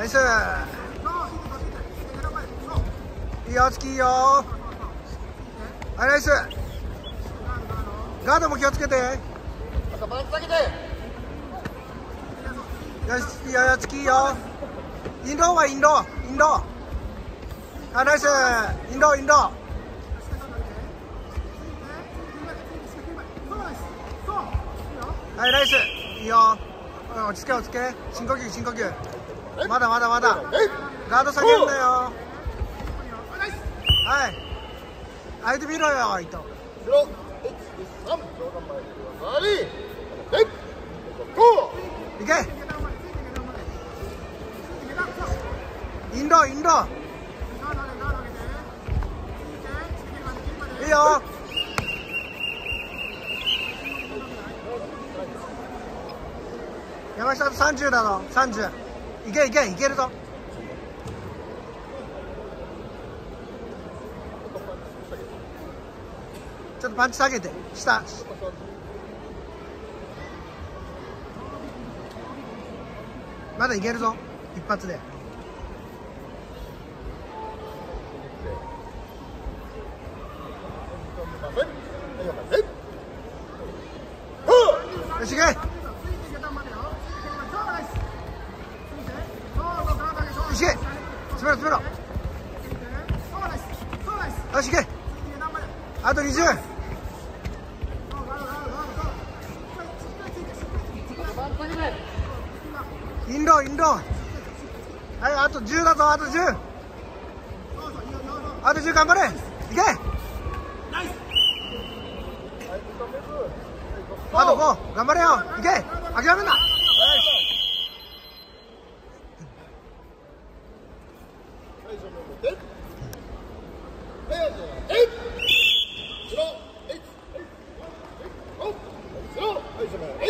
ナイス。いいよ突きいいよはいナイス。ガードも気をつけて。よしいいよ突きいいよ。インドはインドインドあナイス。インドインドはいナイス。いいよ。うん落ち着け落ち着け。深呼吸深呼吸まだまだまだ。ガード下げるんだよ。はい。相手見ろよ伊藤いけ。インドインドいいよ。山下あと30だぞ30いけいけいけるぞ。ちょっとパンチ下げて。下。まだいけるぞ。一発で。よしいけ。よしい。け詰めろ詰めろ。よしいけ。あと20インドインドはいあと10だぞあと10あと10頑張れ。いけ。あと5頑張れよ。いけ。諦めんな Hey!